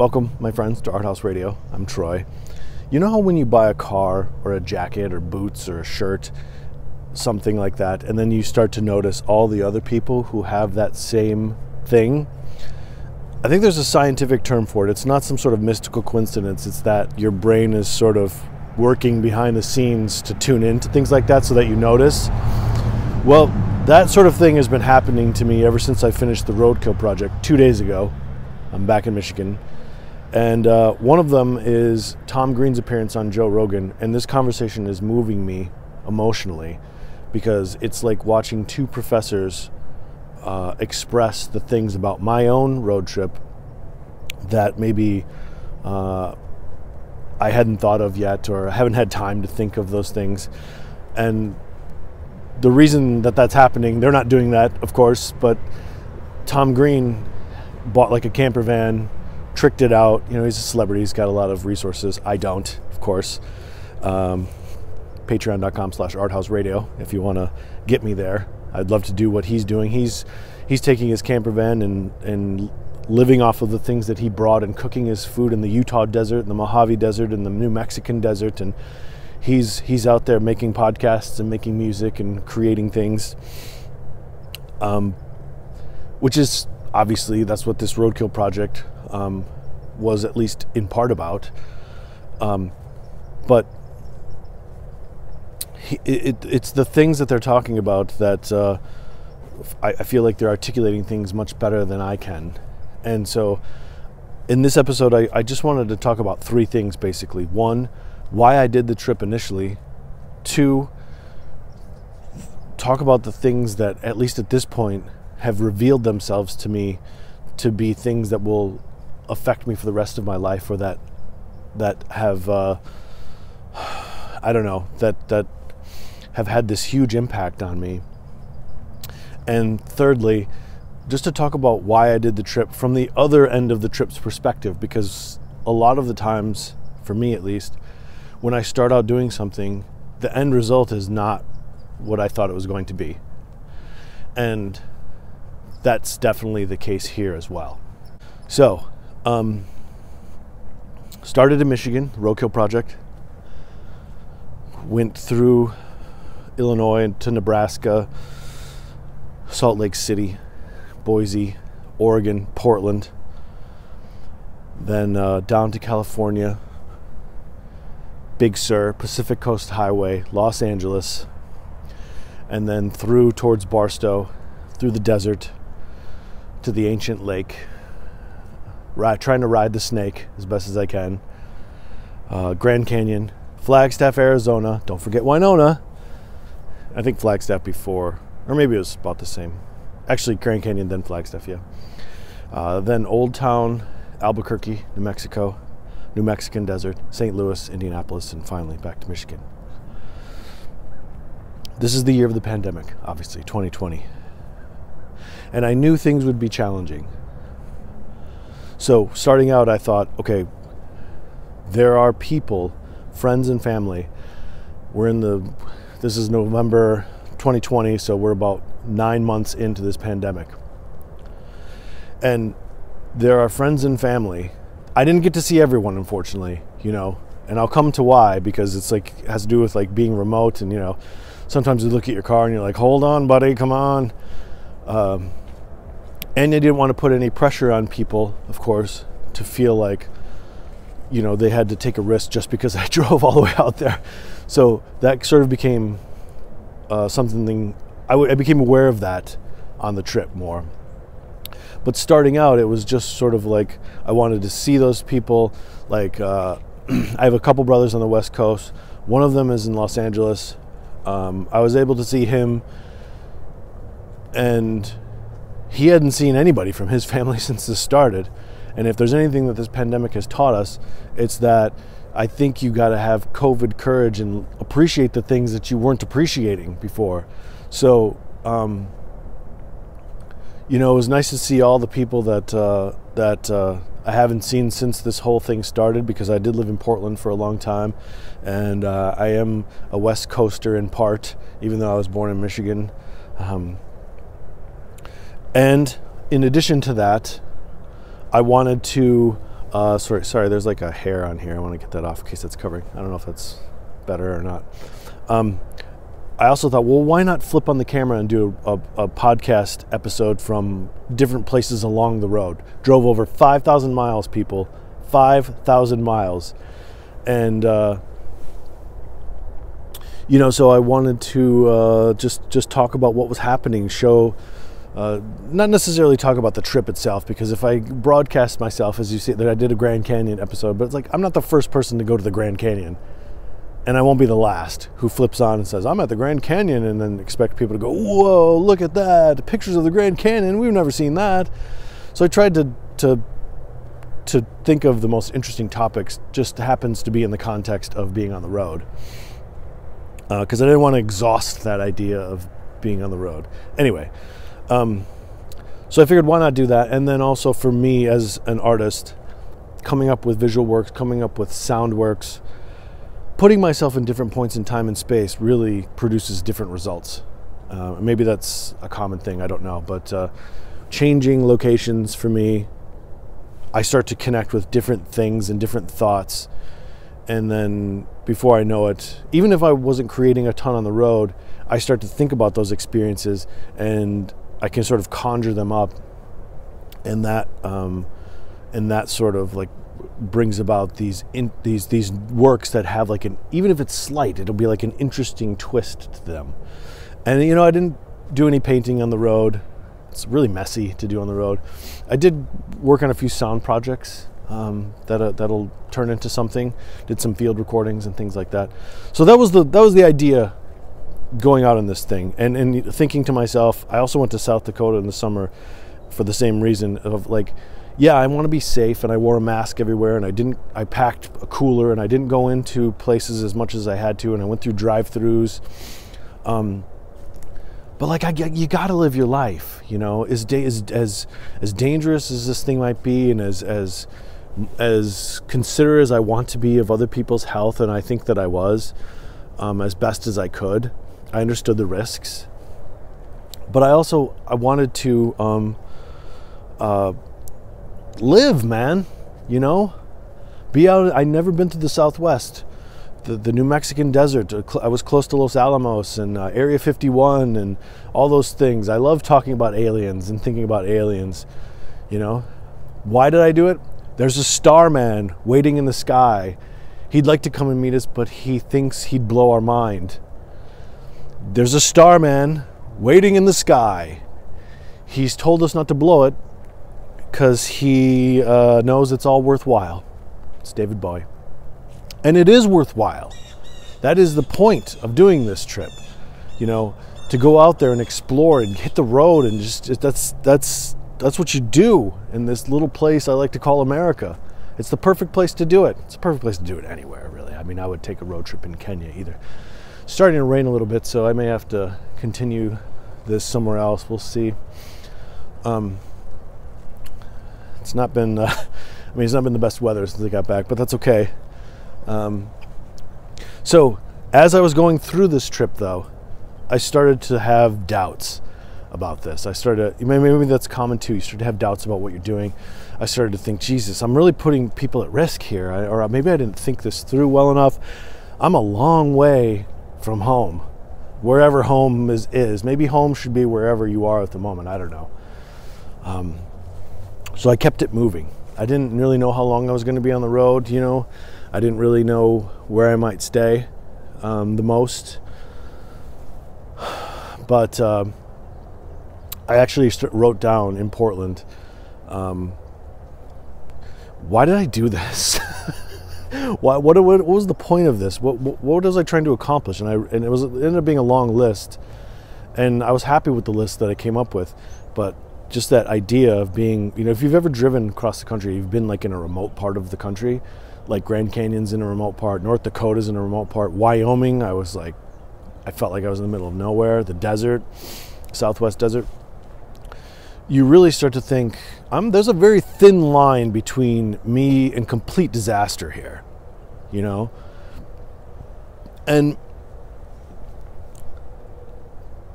Welcome, my friends, to Art House Radio. I'm Troy. You know how when you buy a car or a jacket or boots or a shirt, something like that, and then you start to notice all the other people who have that same thing? I think there's a scientific term for it. It's not some sort of mystical coincidence, it's that your brain is sort of working behind the scenes to tune into things like that so that you notice. Well, that sort of thing has been happening to me ever since I finished the Roadkill project two days ago. I'm back in Michigan. And uh, one of them is Tom Green's appearance on Joe Rogan. And this conversation is moving me emotionally because it's like watching two professors uh, express the things about my own road trip that maybe uh, I hadn't thought of yet or I haven't had time to think of those things. And the reason that that's happening, they're not doing that, of course, but Tom Green bought like a camper van, tricked it out. You know, he's a celebrity, he's got a lot of resources. I don't, of course. Um, Patreon.com slash arthouse radio if you want to get me there. I'd love to do what he's doing. He's he's taking his camper van and and living off of the things that he brought and cooking his food in the Utah desert, and the Mojave desert, and the New Mexican desert, and he's he's out there making podcasts and making music and creating things. Um, which is obviously that's what this roadkill project um, was at least in part about. Um, but he, it, it's the things that they're talking about that uh, I, I feel like they're articulating things much better than I can. And so in this episode, I, I just wanted to talk about three things basically. One, why I did the trip initially. Two, talk about the things that, at least at this point, have revealed themselves to me to be things that will affect me for the rest of my life or that that have uh, I don't know that that have had this huge impact on me. And thirdly, just to talk about why I did the trip from the other end of the trip's perspective, because a lot of the times, for me at least, when I start out doing something, the end result is not what I thought it was going to be. And that's definitely the case here as well. So, um, started in Michigan, Roadkill Project, went through Illinois to Nebraska, Salt Lake City, Boise, Oregon, Portland, then uh, down to California, Big Sur, Pacific Coast Highway, Los Angeles, and then through towards Barstow, through the desert to the ancient lake, ride, trying to ride the snake as best as I can. Uh, Grand Canyon, Flagstaff, Arizona. Don't forget Winona. I think Flagstaff before, or maybe it was about the same. Actually, Grand Canyon, then Flagstaff, yeah. Uh, then Old Town, Albuquerque, New Mexico, New Mexican Desert, St. Louis, Indianapolis, and finally back to Michigan. This is the year of the pandemic, obviously, 2020. And I knew things would be challenging. So, starting out, I thought, okay, there are people, friends and family. We're in the this is November 2020, so we're about nine months into this pandemic. And there are friends and family. I didn't get to see everyone, unfortunately, you know, and I'll come to why because it's like it has to do with like being remote and you know, sometimes you look at your car and you're like, hold on, buddy, come on. Um, and I didn't want to put any pressure on people, of course, to feel like, you know, they had to take a risk just because I drove all the way out there. So that sort of became uh, something I became aware of that on the trip more. But starting out, it was just sort of like I wanted to see those people. Like uh, I have a couple brothers on the West Coast. One of them is in Los Angeles. Um, I was able to see him, and he hadn't seen anybody from his family since this started. And if there's anything that this pandemic has taught us, it's that I think you got to have COVID courage and appreciate the things that you weren't appreciating before. So, um, you know, it was nice to see all the people that uh, that uh, I haven't seen since this whole thing started because I did live in Portland for a long time, and uh, I am a West Coaster in part, even though I was born in Michigan. Um, and in addition to that, I wanted to Uh, sorry, sorry. There's like a hair on here. I want to get that off in case that's covering. I don't know if that's better or not. Um, I also thought, well, why not flip on the camera and do a, a, podcast episode from different places along the road? Drove over 5,000 miles, people. 5,000 miles. And, uh, you know, so I wanted to uh, just just talk about what was happening, show, uh, not necessarily talk about the trip itself, because if I broadcast myself, as you see, that I did a Grand Canyon episode, but it's like I'm not the first person to go to the Grand Canyon, and I won't be the last who flips on and says I'm at the Grand Canyon, and then expect people to go, "Whoa, look at that! Pictures of the Grand Canyon. We've never seen that." So I tried to to to think of the most interesting topics. Just happens to be in the context of being on the road because uh, I didn't want to exhaust that idea of being on the road. Anyway, um, so I figured why not do that? And then also for me as an artist, coming up with visual works, coming up with sound works, putting myself in different points in time and space really produces different results. Uh, maybe that's a common thing, I don't know. But uh, changing locations for me, I start to connect with different things and different thoughts and then before I know it, even if I wasn't creating a ton on the road, I start to think about those experiences and I can sort of conjure them up, and that um, and that sort of like brings about these in, these these works that have like an even if it's slight, it'll be like an interesting twist to them. And you know, I didn't do any painting on the road. It's really messy to do on the road. I did work on a few sound projects um, that uh, that'll turn into something. Did some field recordings and things like that. So that was the that was the idea going out on this thing, and and thinking to myself, I also went to South Dakota in the summer for the same reason of like, yeah, I want to be safe, and I wore a mask everywhere, and I didn't. I packed a cooler, and I didn't go into places as much as I had to, and I went through drive-throughs. Um, but like I you got to live your life, you know. As, as as as dangerous as this thing might be, and as as as considerate as I want to be of other people's health, and I think that I was, um, as best as I could. I understood the risks, but I also I wanted to um, uh, live, man. You know, be out. I'd never been to the Southwest, the the New Mexican desert. Uh, I was close to Los Alamos and uh, Area 51 and all those things. I love talking about aliens and thinking about aliens. You know, why did I do it? There's a starman waiting in the sky. He'd like to come and meet us, but he thinks he'd blow our mind. There's a starman waiting in the sky. He's told us not to blow it because he uh, knows it's all worthwhile. It's David Bowie. And it is worthwhile. That is the point of doing this trip. You know, to go out there and explore and hit the road and just that's that's that's what you do in this little place I like to call America. It's the perfect place to do it. It's a perfect place to do it anywhere, really. I mean, I would take a road trip in Kenya either. Starting to rain a little bit, so I may have to continue this somewhere else. We'll see. Um, it's not been, uh, I mean, it's not been the best weather since I got back, but that's okay. Um, so, as I was going through this trip, though, I started to have doubts about this. I started, to, maybe that's common too. You start to have doubts about what you're doing. I started to think, Jesus, I'm really putting people at risk here. I, or maybe I didn't think this through well enough. I'm a long way from home, wherever home is. is. Maybe home should be wherever you are at the moment. I don't know. Um, so I kept it moving. I didn't really know how long I was going to be on the road. You know, I didn't really know where I might stay um, the most. But um, I actually wrote down in Portland, um, why did I do this? why, what, what, what, was the point of this? What, what, what, was I trying to accomplish? And, I, and it, was, it ended up being a long list. And I was happy with the list that I came up with. But just that idea of being, you know, if you've ever driven across the country, you've been like in a remote part of the country, like Grand Canyon's in a remote part, North Dakota's in a remote part, Wyoming, I was like, I felt like I was in the middle of nowhere, the desert, Southwest desert you really start to think I'm, there's a very thin line between me and complete disaster here, you know? And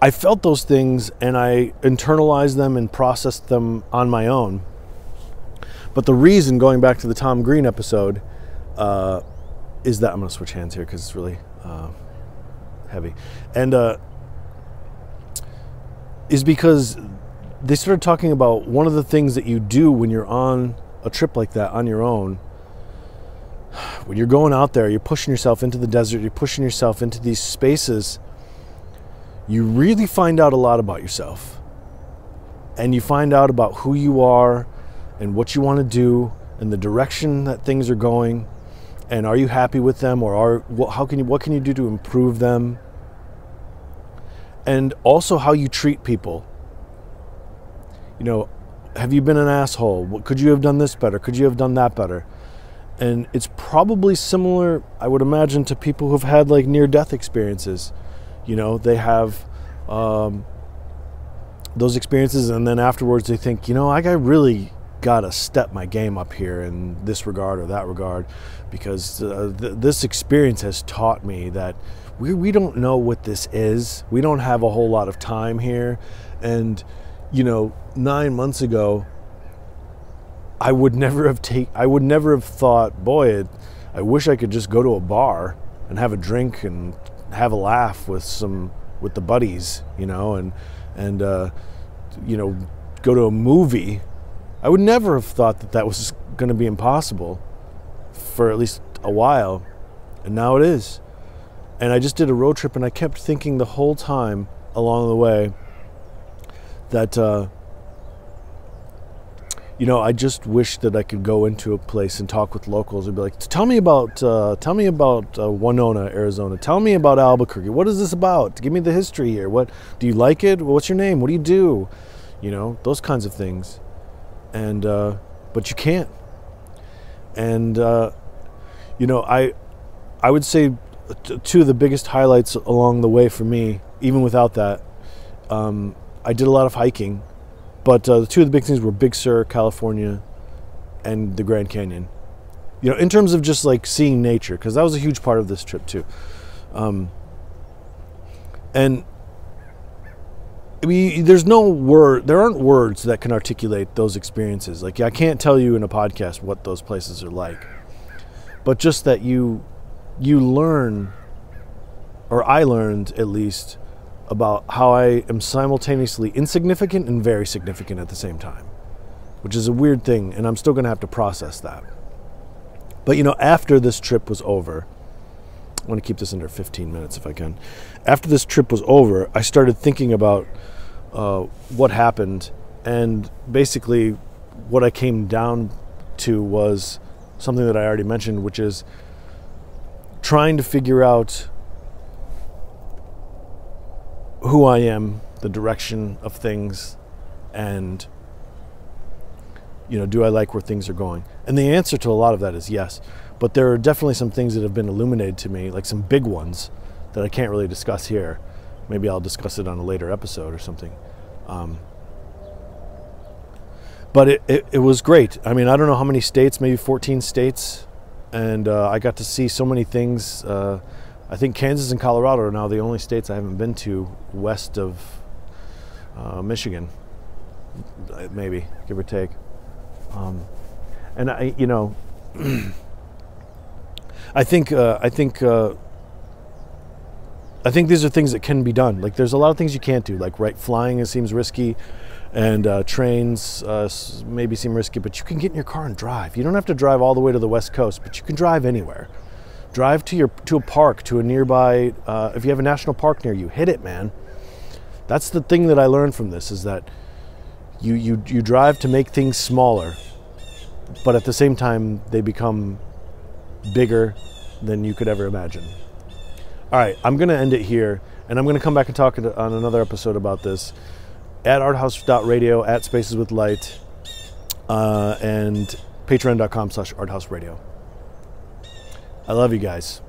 I felt those things and I internalized them and processed them on my own. But the reason, going back to the Tom Green episode, uh, is that I'm going to switch hands here because it's really uh, heavy, and uh, is because they started talking about one of the things that you do when you're on a trip like that on your own. When you're going out there, you're pushing yourself into the desert, you're pushing yourself into these spaces. You really find out a lot about yourself. And you find out about who you are and what you want to do and the direction that things are going and are you happy with them or are how can you what can you do to improve them and also how you treat people you know have you been an asshole could you have done this better could you have done that better and it's probably similar i would imagine to people who've had like near death experiences you know they have um, those experiences and then afterwards they think you know i got really got to step my game up here in this regard or that regard because uh, th- this experience has taught me that we, we don't know what this is. We don't have a whole lot of time here. And, you know, nine months ago, I would never have take I would never have thought, boy, it, I wish I could just go to a bar and have a drink and have a laugh with some with the buddies, you know, and and uh, you know, go to a movie I would never have thought that that was going to be impossible for at least a while, and now it is. And I just did a road trip, and I kept thinking the whole time along the way that, uh, you know, I just wish that I could go into a place and talk with locals and be like, "Tell me about, uh, tell me about uh, Winona, Arizona. Tell me about Albuquerque. What is this about? Give me the history here. What do you like it? What's your name? What do you do? You know, those kinds of things." and uh, but you can't. And uh, you know, I I would say two of the biggest highlights along the way for me, even without that, um, I did a lot of hiking, but uh, the two of the big things were Big Sur, California, and the Grand Canyon. You know, in terms of just like seeing nature, because that was a huge part of this trip too. Um, and I mean, there's no word, there aren't words that can articulate those experiences. Like, I can't tell you in a podcast what those places are like, but just that you, you learn, or I learned at least, about how I am simultaneously insignificant and very significant at the same time, which is a weird thing, and I'm still going to have to process that. But you know, after this trip was over, I want to keep this under 15 minutes if I can. After this trip was over, I started thinking about uh, what happened, and basically, what I came down to was something that I already mentioned, which is trying to figure out who I am, the direction of things, and you know, do I like where things are going? And the answer to a lot of that is yes. But there are definitely some things that have been illuminated to me, like some big ones that I can't really discuss here maybe I'll discuss it on a later episode or something. Um, but it, it, it, was great. I mean, I don't know how many states, maybe 14 states, and uh, I got to see so many things. Uh, I think Kansas and Colorado are now the only states I haven't been to west of uh, Michigan, maybe give or take. Um, and I, you know, I think uh, I think uh, I think these are things that can be done. Like there's a lot of things you can't do. Like right, flying it seems risky, and uh, trains uh, maybe seem risky. But you can get in your car and drive. You don't have to drive all the way to the west coast, but you can drive anywhere. Drive to your to a park, to a nearby. Uh, if you have a national park near you, hit it, man. That's the thing that I learned from this is that you you you drive to make things smaller, but at the same time they become bigger than you could ever imagine. All right, I'm going to end it here, and I'm going to come back and talk on another episode about this at arthouse.radio, at Spaces with Light, uh, and patreon.com slash arthouseradio. I love you guys.